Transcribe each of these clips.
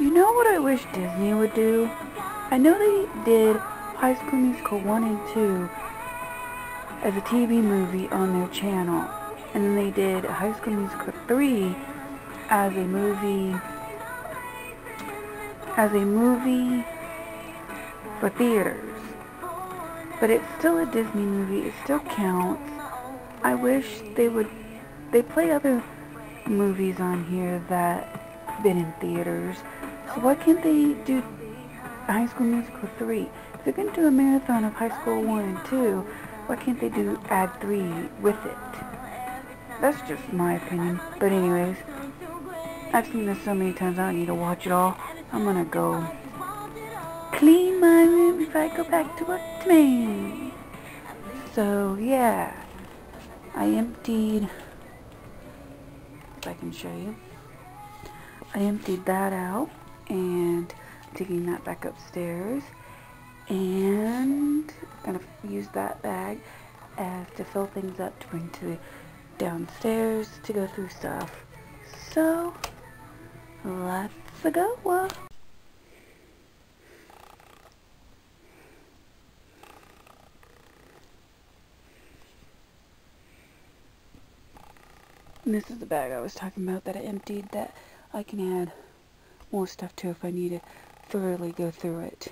You know what I wish Disney would do? I know they did High School Musical 1 and 2 as a TV movie on their channel. And then they did High School Musical 3 as a movie as a movie for theaters. But it's still a Disney movie. It still counts. I wish they would they play other movies on here that been in theaters. So why can't they do High School Musical 3? If they're going to do a marathon of High School 1 and 2, why can't they do add 3 with it? That's just my opinion. But anyways, I've seen this so many times I don't need to watch it all. I'm gonna go clean my room if I go back to work tomorrow. So yeah, I emptied, if I can show you, I emptied that out and taking that back upstairs and gonna use that bag as to fill things up to bring to downstairs to go through stuff. So let's go. This is the bag I was talking about that I emptied that I can add more stuff too if I need to thoroughly go through it.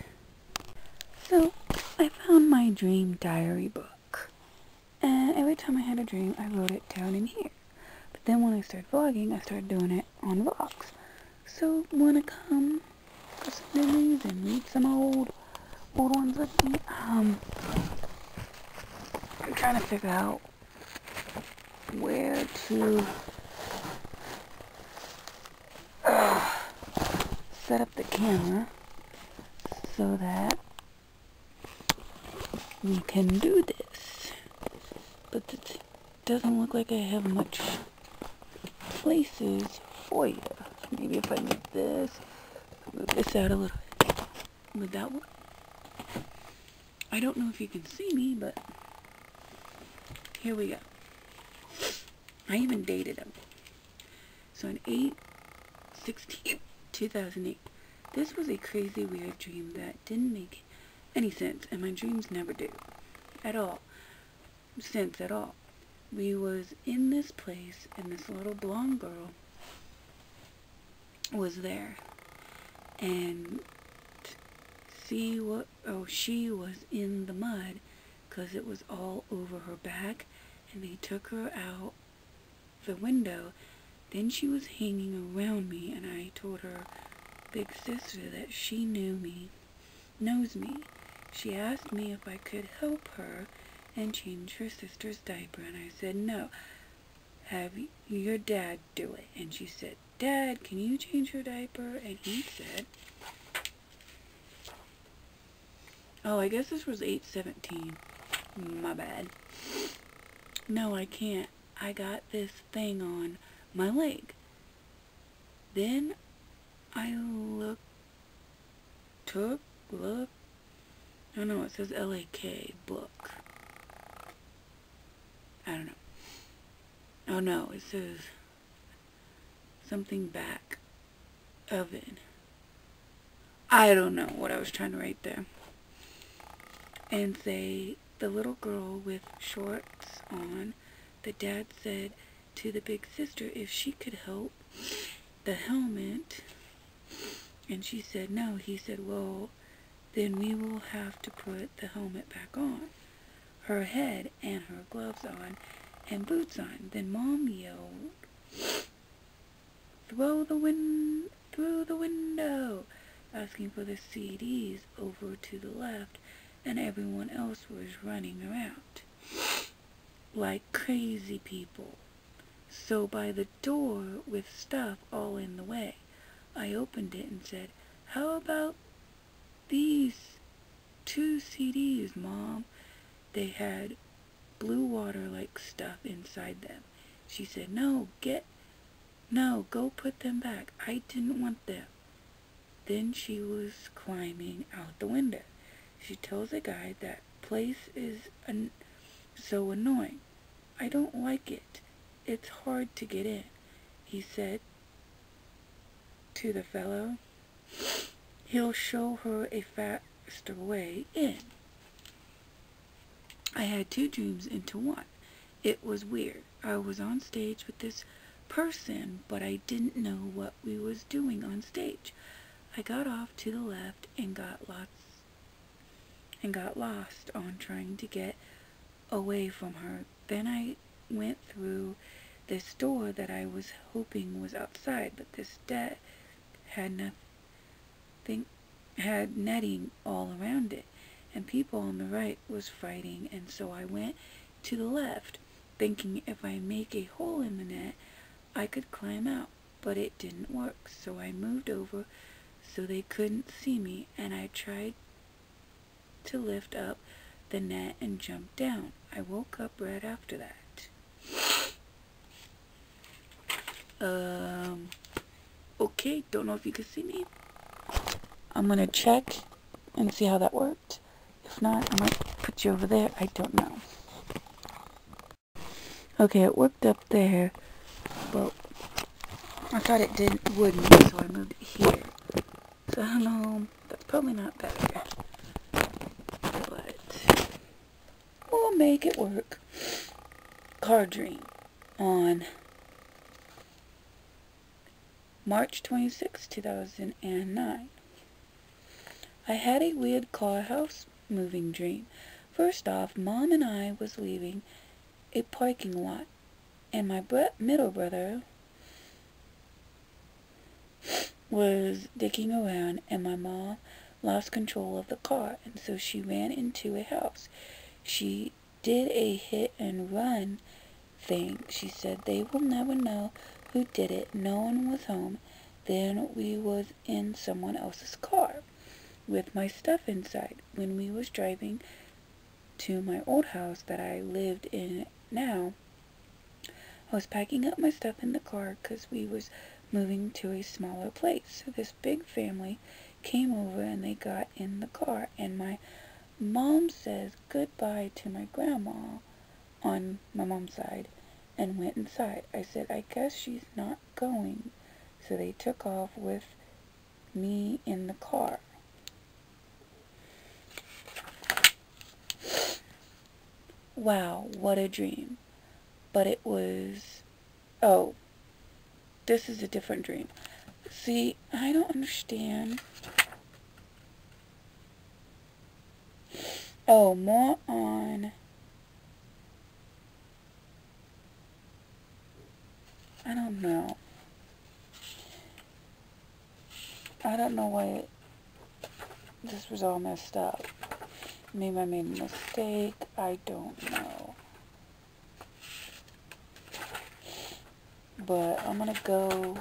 So, I found my dream diary book. And every time I had a dream, I wrote it down in here. But then when I started vlogging, I started doing it on vlogs. So, wanna come for some memories and read some old, old ones with me? Um, I'm trying to figure out where to uh, set up the camera so that we can do this. But it doesn't look like I have much places for you. Maybe if I move this, move this out a little bit. Move that one. I don't know if you can see me, but here we go. I even dated him. So on 8 16 2008 this was a crazy weird dream that didn't make any sense and my dreams never do. At all. Sense at all. We was in this place and this little blonde girl was there. And see what oh she was in the mud because it was all over her back and they took her out the window. Then she was hanging around me, and I told her big sister that she knew me, knows me. She asked me if I could help her and change her sister's diaper, and I said no. Have your dad do it. And she said, Dad, can you change her diaper? And he said, Oh, I guess this was 817. My bad. No, I can't. I got this thing on my leg. Then I look, took, look, I don't know, it says L-A-K, book. I don't know. Oh no, it says something back oven. I don't know what I was trying to write there. And say the little girl with shorts on the dad said to the big sister if she could help the helmet. And she said no. He said, well, then we will have to put the helmet back on. Her head and her gloves on and boots on. Then mom yelled, throw the win through the window, asking for the CDs over to the left, and everyone else was running around like crazy people. So by the door with stuff all in the way, I opened it and said, how about these two CDs, Mom? They had blue water-like stuff inside them. She said, no, get, no, go put them back. I didn't want them. Then she was climbing out the window. She tells the guy that place is an so annoying. I don't like it. It's hard to get in, he said to the fellow he'll show her a faster way in. I had two dreams into one. It was weird. I was on stage with this person, but I didn't know what we was doing on stage. I got off to the left and got lots and got lost on trying to get away from her. Then I went through this door that I was hoping was outside, but this dead had nothing had netting all around it, and people on the right was fighting, and so I went to the left, thinking if I make a hole in the net, I could climb out, but it didn't work, so I moved over so they couldn't see me, and I tried to lift up the net and jump down. I woke up right after that. Um, okay, don't know if you can see me. I'm gonna check and see how that worked. If not, I might put you over there. I don't know. Okay, it worked up there, but I thought it didn't wouldn't, so I moved it here. So I don't know. That's probably not better, but we'll make it work. Car Dream on March 26, 2009. I had a weird car house moving dream. First off, Mom and I was leaving a parking lot, and my middle brother was digging around, and my mom lost control of the car, and so she ran into a house. She did a hit and run thing. She said they will never know who did it. No one was home. Then we was in someone else's car with my stuff inside. When we was driving to my old house that I lived in now, I was packing up my stuff in the car because we was moving to a smaller place. So this big family came over and they got in the car and my mom says goodbye to my grandma on my mom's side and went inside. I said, I guess she's not going. So they took off with me in the car. Wow, what a dream. But it was, oh, this is a different dream. See, I don't understand. Oh, more on I don't know. I don't know why this was all messed up. Maybe I made a mistake. I don't know. But I'm going to go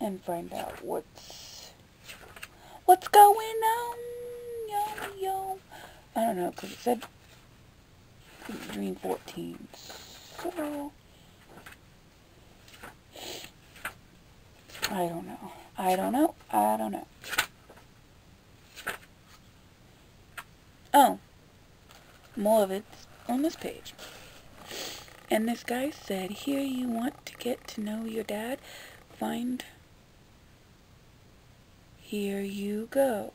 and find out what's what's going on. Yo, yo. I don't know, because it said Dream 14. So... I don't know. I don't know. I don't know. Oh, more of it on this page. And this guy said, here you want to get to know your dad? Find, here you go.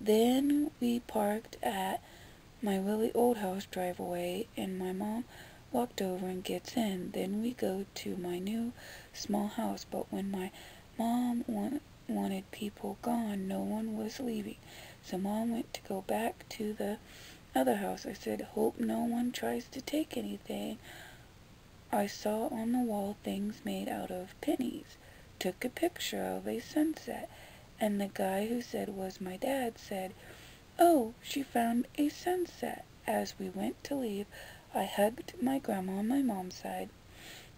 Then we parked at my really old house driveway and my mom walked over and gets in. Then we go to my new small house, but when my mom want, wanted people gone, no one was leaving. So mom went to go back to the other house. I said, hope no one tries to take anything. I saw on the wall things made out of pennies. Took a picture of a sunset. And the guy who said was my dad said, Oh, she found a sunset. As we went to leave, I hugged my grandma on my mom's side,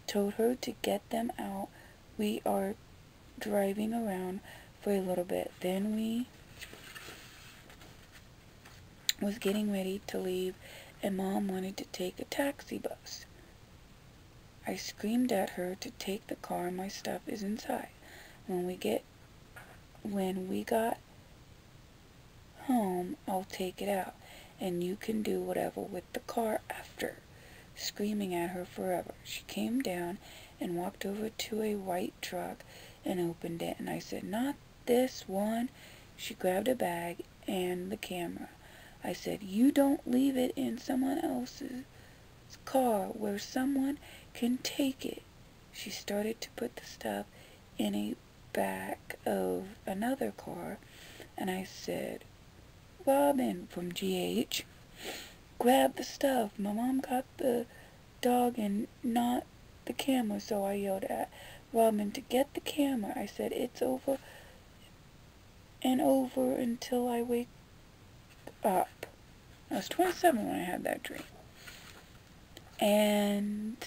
told her to get them out. We are driving around for a little bit. Then we was getting ready to leave and mom wanted to take a taxi bus. I screamed at her to take the car my stuff is inside. When we get when we got home, I'll take it out and you can do whatever with the car after. Screaming at her forever. She came down and walked over to a white truck and opened it. And I said, not this one. She grabbed a bag and the camera. I said, you don't leave it in someone else's car where someone can take it. She started to put the stuff in a back of another car. And I said, Robin from GH, grab the stuff. My mom got the dog and not the camera. So I yelled at Robin to get the camera. I said, it's over and over until I wake up. I was 27 when I had that dream. And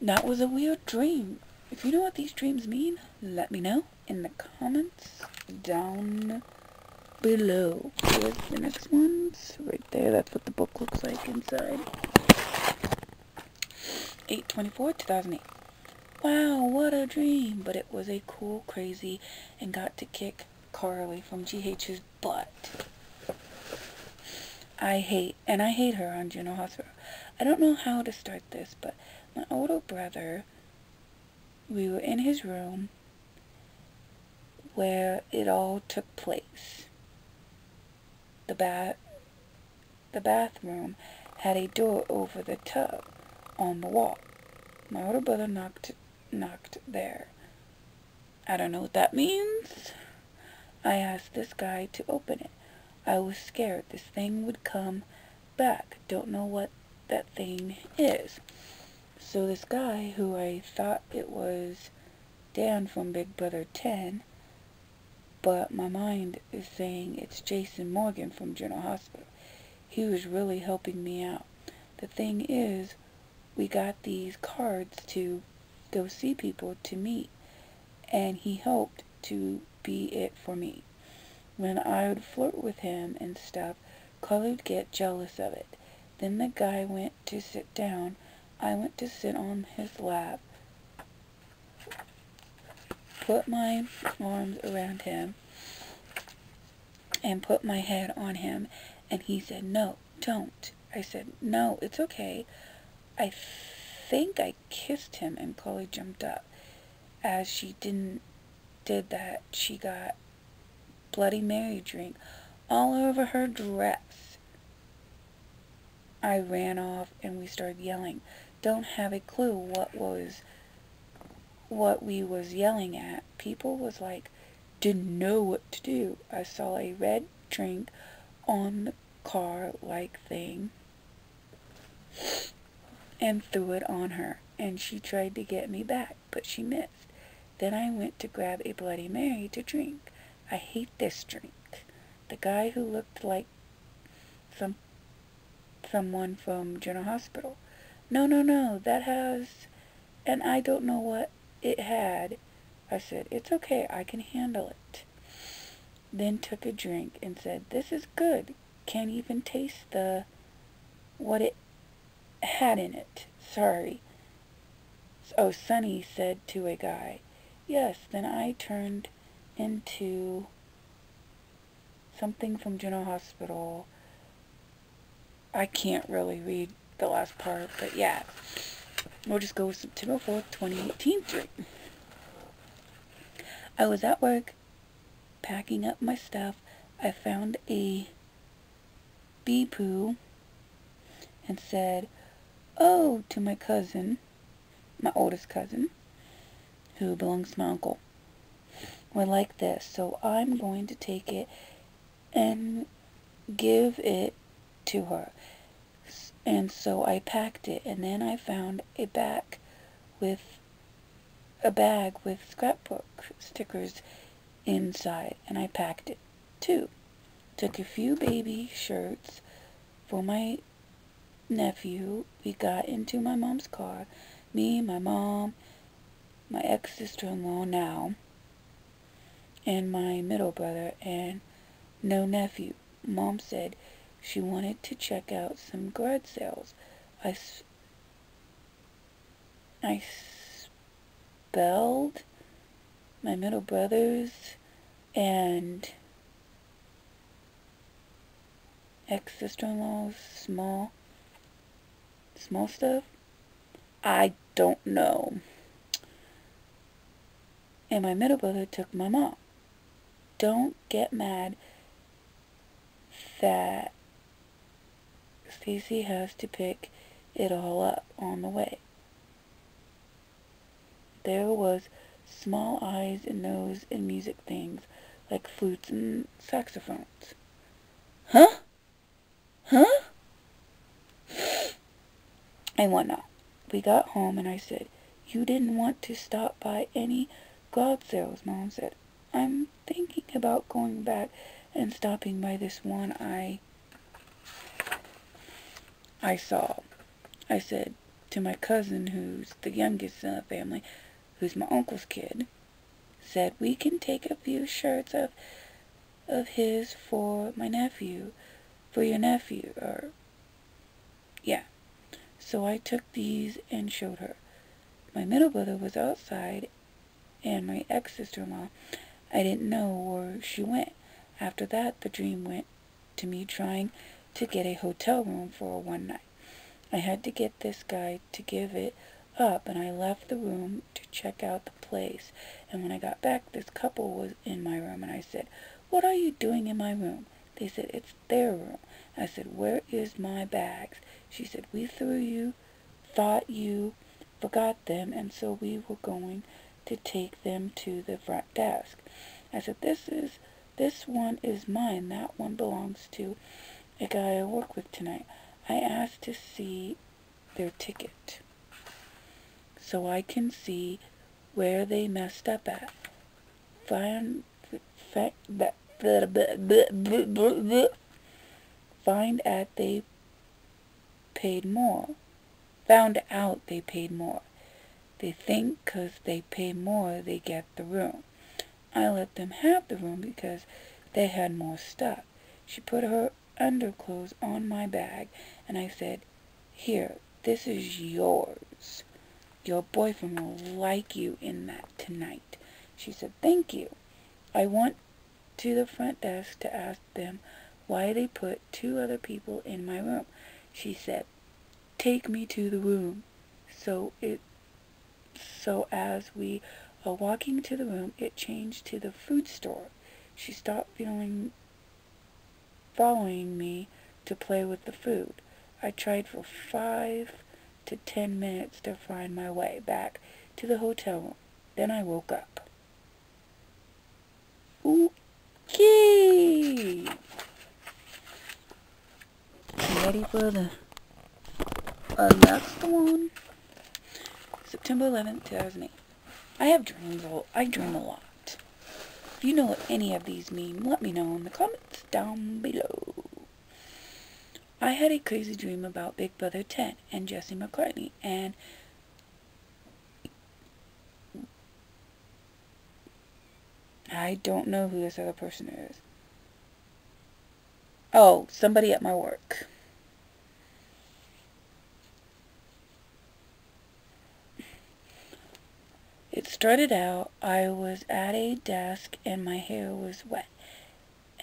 that was a weird dream. If you know what these dreams mean, let me know in the comments down below. Here's the next ones. Right there, that's what the book looks like inside. 824, 2008. Wow, what a dream. But it was a cool, crazy, and got to kick Carly from GH's butt. I hate, and I hate her on General Hospital. I don't know how to start this, but my older brother, we were in his room where it all took place. The bath, the bathroom had a door over the tub on the wall. My older brother knocked knocked there. I don't know what that means. I asked this guy to open it. I was scared this thing would come back. Don't know what that thing is. So this guy, who I thought it was Dan from Big Brother 10, but my mind is saying it's Jason Morgan from General Hospital. He was really helping me out. The thing is, we got these cards to go see people to meet, and he hoped to be it for me. When I would flirt with him and stuff, Carly would get jealous of it. Then the guy went to sit down. I went to sit on his lap, put my arms around him, and put my head on him, and he said, no, don't. I said, no, it's okay. I think I kissed him, and Carly jumped up. As she didn't did that, she got Bloody Mary drink all over her dress. I ran off and we started yelling. Don't have a clue what was what we was yelling at. People was like didn't know what to do. I saw a red drink on the car like thing and threw it on her and she tried to get me back but she missed. Then I went to grab a Bloody Mary to drink. I hate this drink. The guy who looked like some someone from General Hospital. No, no, no, that has, and I don't know what it had. I said, it's okay, I can handle it. Then took a drink and said, this is good. Can't even taste the, what it had in it. Sorry. Oh, Sonny said to a guy, Yes, then I turned into something from General Hospital. I can't really read the last part, but yeah. We'll just go with September 4th, 2018 dream. I was at work packing up my stuff. I found a bee poo and said, oh, to my cousin, my oldest cousin who belongs to my uncle were like this. So I'm going to take it and give it to her. And so I packed it and then I found a bag with a bag with scrapbook stickers inside and I packed it too. Took a few baby shirts for my nephew. We got into my mom's car. Me, my mom, my ex-sister-in-law now, and my middle brother, and no nephew. Mom said she wanted to check out some garage sales. I, I spelled my middle brothers and ex-sister-in-law's small, small stuff. I don't know. And my middle brother took my mom. Don't get mad that Stacy has to pick it all up on the way. There was small eyes and nose and music things like flutes and saxophones. Huh? Huh? And whatnot. We got home and I said, You didn't want to stop by any garage sales, Mom said. I'm thinking about going back and stopping by this one I I saw. I said to my cousin, who's the youngest in the family, who's my uncle's kid, said we can take a few shirts of of his for my nephew, for your nephew, or yeah. So I took these and showed her. My middle brother was outside, and my ex-sister-in-law, I didn't know where she went. After that, the dream went to me trying to get a hotel room for one night. I had to get this guy to give it up, and I left the room to check out the place. And when I got back, this couple was in my room, and I said, What are you doing in my room? They said, It's their room. I said, Where is my bags? She said, We threw you, thought you forgot them, and so we were going to take them to the front desk. I said, This is this one is mine. That one belongs to a guy I work with tonight. I asked to see their ticket so I can see where they messed up at. Find, find out they paid more. Found out they paid more. They think because they pay more, they get the room. I let them have the room because they had more stuff. She put her underclothes on my bag, and I said, Here, this is yours. Your boyfriend will like you in that tonight. She said, Thank you. I went to the front desk to ask them why they put two other people in my room. She said, Take me to the room. So it so as we are walking to the room, it changed to the food store. She stopped feeling following me to play with the food. I tried for five to ten minutes to find my way back to the hotel room. Then I woke up. Okay. Ready for the uh, next one? September 11th, 2008. I have dreams. I dream a lot. If you know what any of these mean, let me know in the comments down below. I had a crazy dream about Big Brother 10 and Jesse McCartney and I don't know who this other person is. Oh, somebody at my work. It started out, I was at a desk and my hair was wet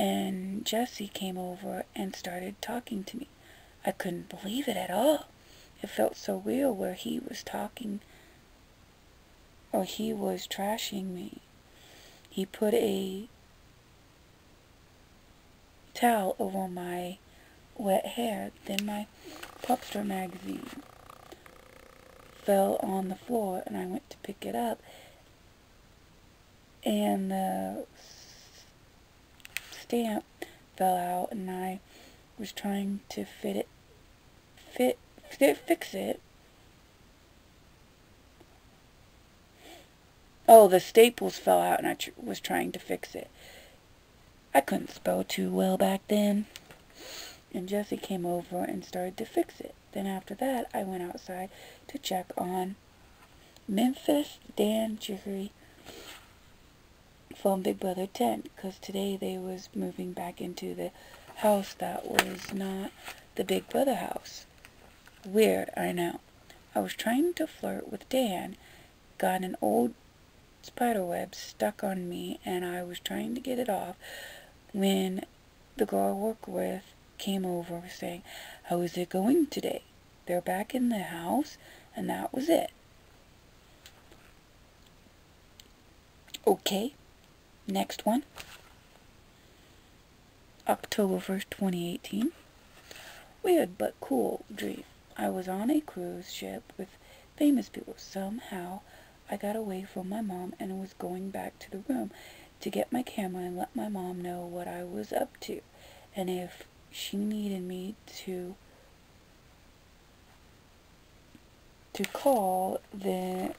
and Jesse came over and started talking to me. I couldn't believe it at all. It felt so real where he was talking or he was trashing me. He put a towel over my wet hair. Then my Popstar magazine fell on the floor and I went to pick it up and the stamp fell out and I was trying to fit it, fit, fit fix it. Oh, the staples fell out and I tr was trying to fix it. I couldn't spell too well back then. And Jesse came over and started to fix it. Then after that, I went outside to check on Memphis, Dan, Jerry, from Big Brother 10 because today they was moving back into the house that was not the Big Brother house. Weird, I know. I was trying to flirt with Dan, got an old spider web stuck on me and I was trying to get it off when the girl I work with came over saying, how is it going today? They're back in the house and that was it. Okay, next one. October 1st, 2018. Weird but cool dream. I was on a cruise ship with famous people. Somehow, I got away from my mom and was going back to the room to get my camera and let my mom know what I was up to and if she needed me to to call the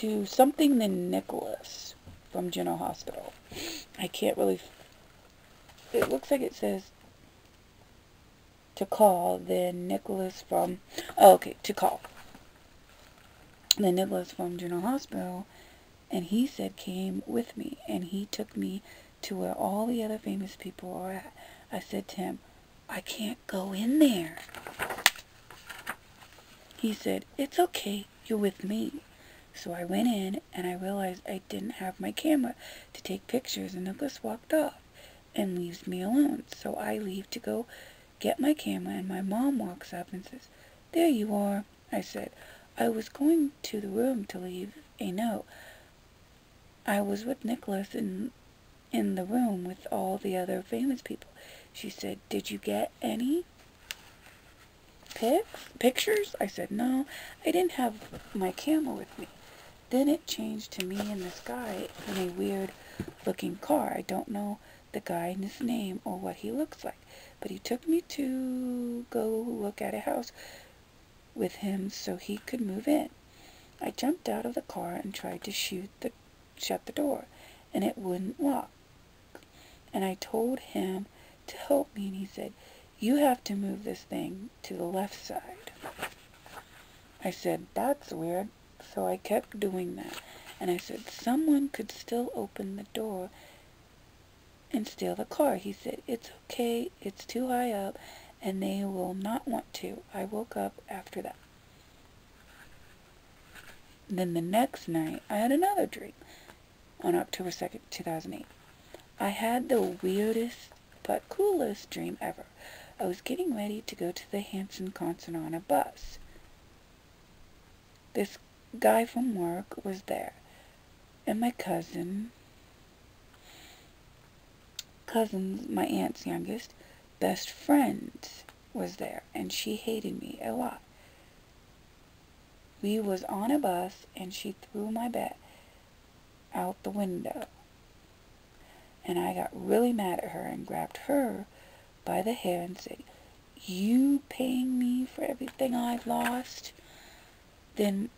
to something than Nikolas from General Hospital. I can't really it looks like it says to call then Nikolas from oh, okay to call then Nikolas from General Hospital and he said came with me and he took me to where all the other famous people are at. I said to him, I can't go in there. He said, It's okay, you're with me. So I went in and I realized I didn't have my camera to take pictures and Nikolas walked off and leaves me alone. So I leave to go get my camera and my mom walks up and says, There you are. I said, I was going to the room to leave a note. I was with Nikolas in, in the room with all the other famous people. She said, Did you get any pics, pictures? I said, No, I didn't have my camera with me. Then it changed to me and this guy in a weird looking car. I don't know the guy and his name or what he looks like. But he took me to go look at a house with him so he could move in. I jumped out of the car and tried to shoot the shut the door, and it wouldn't lock. And I told him to help me, and he said, You have to move this thing to the left side. I said, That's weird. So I kept doing that. And I said, Someone could still open the door and steal the car. He said, It's okay, it's too high up, and they will not want to. I woke up after that. Then the next night, I had another dream on October 2nd, 2008. I had the weirdest but coolest dream ever. I was getting ready to go to the Hanson concert on a bus. This guy from work was there, and my cousin, cousin's my aunt's youngest, best friend was there, and she hated me a lot. We was on a bus, and she threw my bed out the window. And I got really mad at her and grabbed her by the hair and said, You paying me for everything I've lost? Then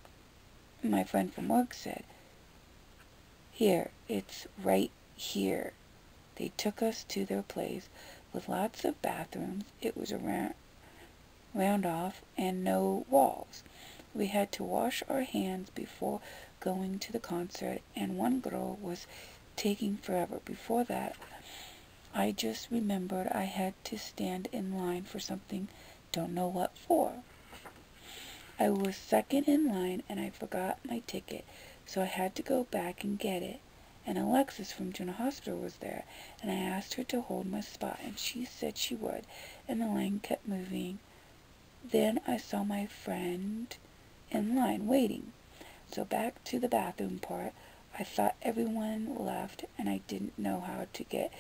my friend from work said, Here, it's right here. They took us to their place with lots of bathrooms. It was a round, round off and no walls. We had to wash our hands before going to the concert, and one girl was taking forever. Before that, I just remembered I had to stand in line for something, don't know what for. I was second in line and I forgot my ticket, so I had to go back and get it. And Alexis from General Hospital was there, and I asked her to hold my spot, and she said she would, and the line kept moving. Then I saw my friend in line waiting. So back to the bathroom part. I thought everyone left and I didn't know how to get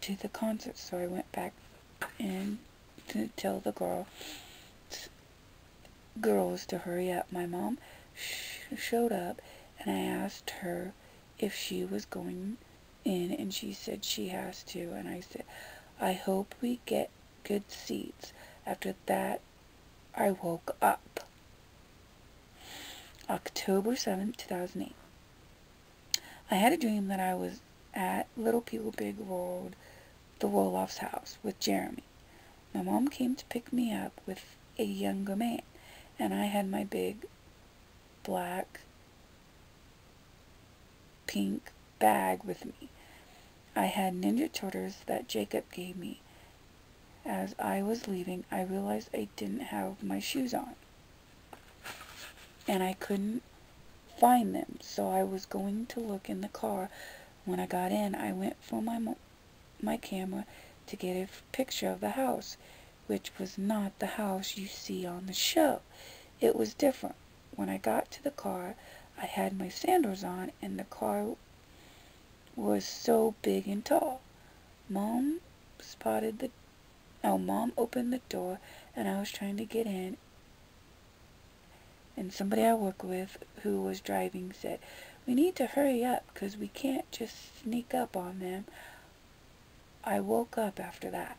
to the concert, so I went back in to tell the girl girls to hurry up. My mom sh showed up and I asked her if she was going in and she said she has to and I said I hope we get good seats. After that I woke up. October 7th, 2008. I had a dream that I was at Little People Big World, the Roloff's house, with Jeremy. My mom came to pick me up with a younger man, and I had my big black pink bag with me. I had Ninja Turtles that Jacob gave me. As I was leaving, I realized I didn't have my shoes on and I couldn't find them. So I was going to look in the car. When I got in, I went for my my camera to get a picture of the house, which was not the house you see on the show. It was different. When I got to the car, I had my sandals on and the car was so big and tall. Mom spotted the oh mom opened the door and I was trying to get in and somebody I work with who was driving said, we need to hurry up because we can't just sneak up on them. I woke up after that.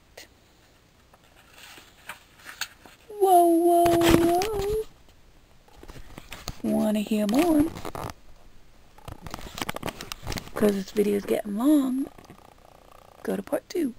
Whoa, whoa, whoa. Want to hear more? Because this video is getting long, go to part two.